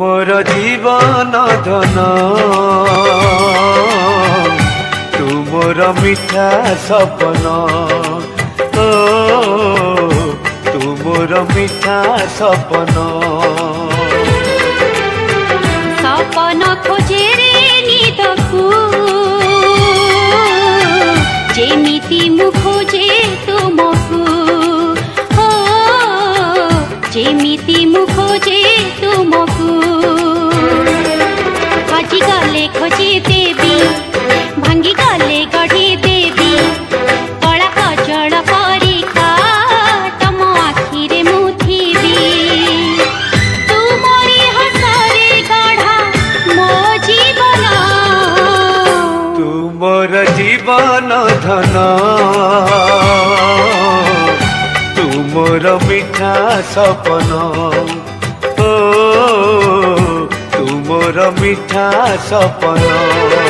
মোর জীবন ধন তুমর মিঠা সপন তুমর মিঠা সপন সপন খোঁজে রে নিদকু যেমিতি মু খোঁজে তুমকু যেমিতি মু খোঁজে তুমকু ବନ୍ଧନ ତୁ ମୋର ମିଠା ସପନ ଓ ତୁ ମୋର ମିଠା ସପନ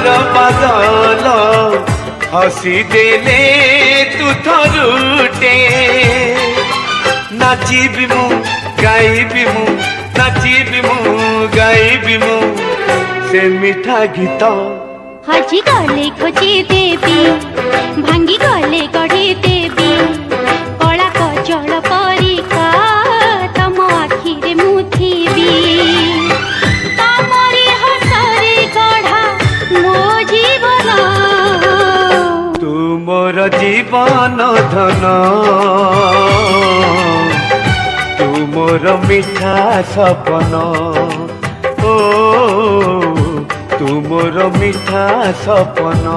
मोर बदल हसी दे तू थरुटे नाचीबी मु गाईबी मु नाचीबी मु गाईबी मु से मीठा गीत हजी गले खोजी देवी भांगी गले गढ़ी देवी जीवन धन तुमोर मिठा सपना, ओ तुमोर मिठा सपना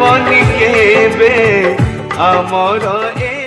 বনিকে আমার